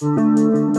Música